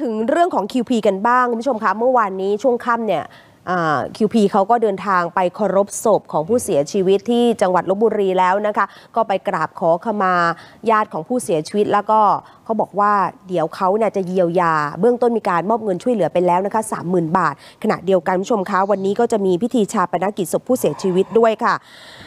ถึงเรื่องของ QP กันบ้างคุณผู้ชมคะเมื่อวานนี้ช่วงค่ำเนี่ย คิวพีเขาก็เดินทางไปเคารพศพของผู้เสียชีวิตที่จังหวัดลบบุรีแล้วนะคะ ก็ไปกราบขอขมาญาติของผู้เสียชีวิต แล้วก็เขาบอกว่าเดี๋ยวเขาเนี่ยจะเยียวยา เบื้องต้นมีการมอบเงินช่วยเหลือไปแล้วนะคะ30,000 บาท ขณะเดียวกันผู้ชมคะวันนี้ก็จะมีพิธีชาปนกิจศพผู้เสียชีวิตด้วยค่ะ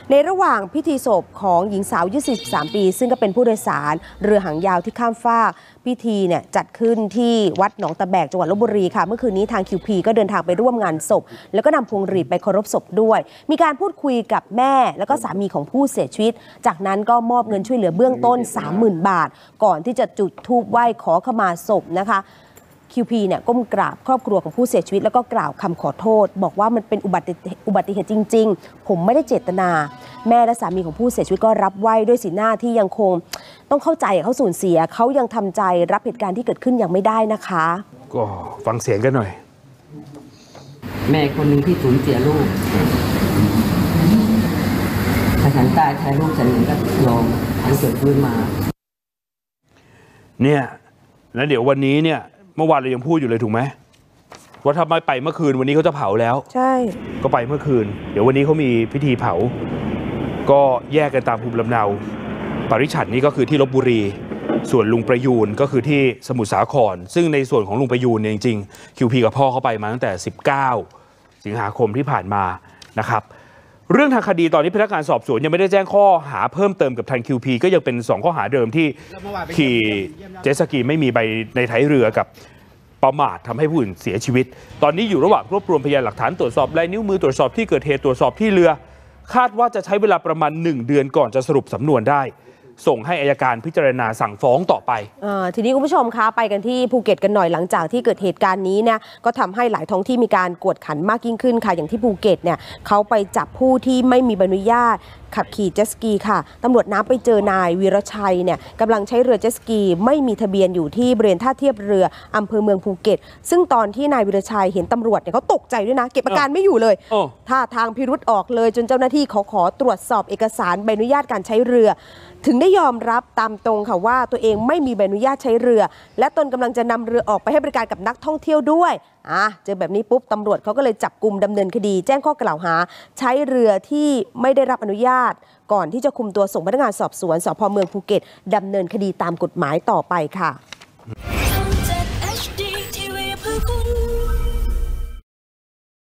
ในระหว่างพิธีศพของหญิงสาวยุ43 ปี ซึ่งก็เป็นผู้โดยสารเรือหางยาวที่ข้ามฟากพิธีเนี่ยจัดขึ้นที่วัดหนองตะแบกจังหวัดลบบุรีค่ะเมื่อคืนนี้ทาง QP ก็เดินทางไปร่วมงานศพแล้วก็นำพวงหรีดไปเคารพศพด้วย มีการพูดคุยกับแม่ แล้วก็สามีของผู้เสียชีวิต จากนั้นก็มอบเงินช่วยเหลือเบื้องต้น 30,000 บาท ก่อนที่จะจุดธูปไหว้ขอขมาศพนะคะ QP เนี่ยก้มกราบครอบครัวของผู้เสียชีวิต แล้วก็กล่าวคำขอโทษ บอกว่ามันเป็นอุบัติอุบัติเหตุจริง ๆ ผมไม่ได้เจตนา แม่และสามีของผู้เสียชีวิตก็รับไหว้ด้วยสีหน้าที่ยังคง ต้องเข้าใจเขาสูญเสียเขายังทำใจรับเหตุการณ์ที่เกิดขึ้นยังไม่ได้นะคะ ก็ฟังเสียงกันหน่อย แม่คนหนึ่งที่สูญเสียลูกถ้าฉันตายแทนลูกฉันเองก็ยอมฉันเกิดฟื้นมา เนี่ย แล้วเดี๋ยววันนี้เนี่ย เมื่อวานเรายังพูดอยู่เลยถูกไหมว่าถ้าไม่ไปเมื่อคืนวันนี้เขาจะเผาแล้ว ใช่ ก็ไปเมื่อคืน เดี๋ยววันนี้เขามีพิธีเผา ก็แยกกันตามภูมิลำเนาปริชัดนี่ก็คือที่ลบบุรี ส่วนลุงประยูนก็คือที่สมุทรสาคร ซึ่งในส่วนของลุงประยูนเนี่ยจริงๆคิวพีกับพ่อเขาไปมาตั้งแต่ 19 สิงหาคมที่ผ่านมานะครับเรื่องทางคดีตอนนี้พนักงานสอบสวนยังไม่ได้แจ้งข้อหาเพิ่มเติมกับทาง QP ก็ยังเป็น 2 ข้อหาเดิมที่ขี่เจสกีไม่มีใบในท้ายเรือกับประมาททำให้ผู้อื่นเสียชีวิต ตอนนี้อยู่ระหว่างรวบรวมพยานหลักฐานตรวจสอบลายนิ้วมือตรวจสอบที่เกิดเหตุตรวจสอบที่เรือ คาดว่าจะใช้เวลาประมาณ 1 เดือนก่อนจะสรุปสำนวนได้ ส่งให้อายการพิจารณาสั่งฟ้องต่อไปเอ่อทีนี้คุณผู้ชมคะไปกันที่ภูเก็ตกันหน่อยหลังจากที่เกิดเหตุการณ์นี้เนี่ยก็ทำให้หลายท้องที่มีการกวดขันมากยิ่งขึ้นค่ะอย่างที่ภูเก็ตเนี่ยเขาไปจับผู้ที่ไม่มีใบอนุญาตขับขี่เจ็ตสกีค่ะตำรวจน้ำไปเจอนายวีรชัยเนี่ยกำลังใช้เรือเจ็ตสกี ไม่มีทะเบียนอยู่ที่บริเวณท่าเทียบเรืออำเภอเมืองภูเก็ต ซึ่งตอนที่นายวีรชัยเห็นตำรวจเนี่ยเขาตกใจด้วยนะ เก็บอาการไม่อยู่เลยโอ้ท่าทางพิรุษออกเลย จนเจ้าหน้าที่เขาขอตรวจสอบเอกสารใบอนุญาตการใช้เรือ ถึงได้ยอมรับตามตรงค่ะว่าตัวเองไม่มีใบอนุญาตใช้เรือ และตนกำลังจะนำเรือออกไปให้บริการกับนักท่องเที่ยวด้วยอะเจอแบบนี้ปุ๊บตำรวจเขาก็เลยจับกลุ่มดำเนินคดี แจ้งข้อกล่าวหา ใช้เรือที่ไม่ได้รับอนุญาต ก่อนที่จะคุมตัวส่งพนักงานสอบสวนสพเมืองภูเก็ตดำเนินคดีตามกฎหมายต่อไปค่ะ